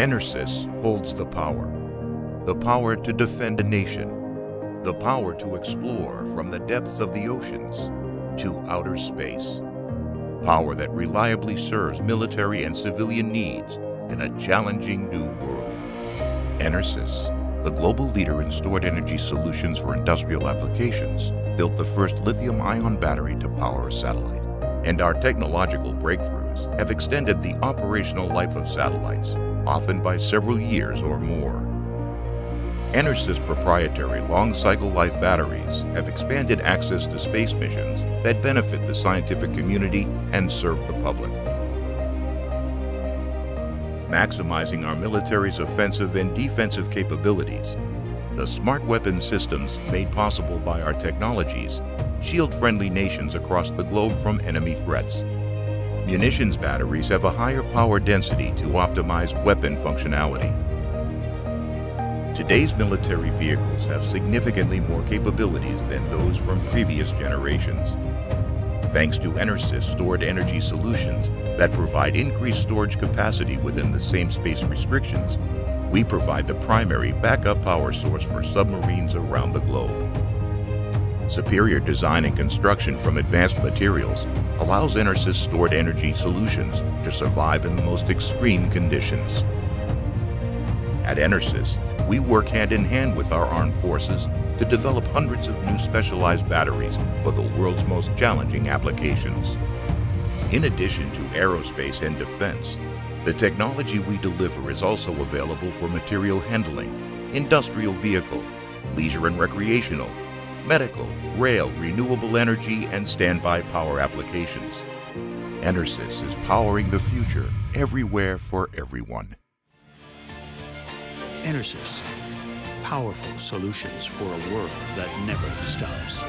EnerSys holds the power. The power to defend a nation. The power to explore from the depths of the oceans to outer space. Power that reliably serves military and civilian needs in a challenging new world. EnerSys, the global leader in stored energy solutions for industrial applications, built the first lithium-ion battery to power a satellite. And our technological breakthroughs have extended the operational life of satellites, often by several years or more. EnerSys proprietary long cycle life batteries have expanded access to space missions that benefit the scientific community and serve the public. Maximizing our military's offensive and defensive capabilities, the smart weapon systems made possible by our technologies shield friendly nations across the globe from enemy threats. Munitions batteries have a higher power density to optimize weapon functionality Today's military vehicles have significantly more capabilities than those from previous generations. Thanks to EnerSys stored energy solutions that provide increased storage capacity within the same space restrictions, we provide the primary backup power source for submarines around the globe. Superior design and construction from advanced materials allows EnerSys stored energy solutions to survive in the most extreme conditions. At EnerSys, we work hand in hand with our armed forces to develop hundreds of new specialized batteries for the world's most challenging applications. In addition to aerospace and defense, the technology we deliver is also available for material handling, industrial vehicle, leisure and recreational, medical, rail, renewable energy, and standby power applications. EnerSys is powering the future everywhere for everyone. EnerSys, powerful solutions for a world that never stops.